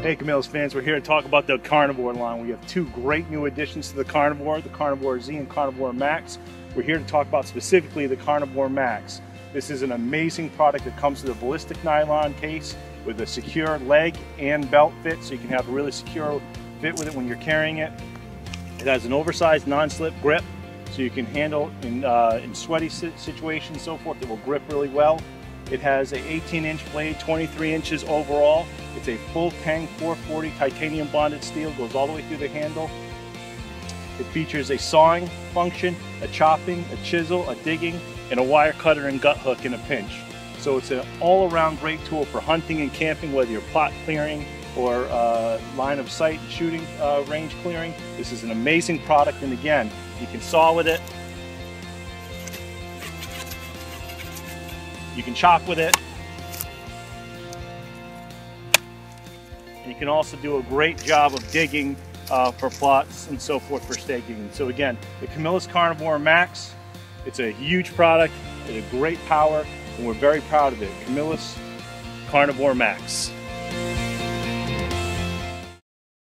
Hey Camillus fans, we're here to talk about the Carnivore line. We have two great new additions to the Carnivore, the Carnivore Z and Carnivore Maxx. We're here to talk about specifically the Carnivore Maxx. This is an amazing product that comes with a ballistic nylon case with a secure leg and belt fit so you can have a really secure fit with it when you're carrying it. It has an oversized non-slip grip so you can handle in, uh, in sweaty situations and so forth. It will grip really well. It has a 18 inch blade, 23 inches overall. It's a full Tang 440 titanium bonded steel, goes all the way through the handle. It features a sawing function, a chopping, a chisel, a digging, and a wire cutter and gut hook in a pinch. So it's an all-around great tool for hunting and camping, whether you're plot clearing or uh, line of sight shooting uh, range clearing. This is an amazing product, and again, you can saw with it, You can chop with it. And you can also do a great job of digging uh, for plots and so forth for staking. So again, the Camillus Carnivore Maxx, it's a huge product, it's a great power, and we're very proud of it. Camillus Carnivore Maxx.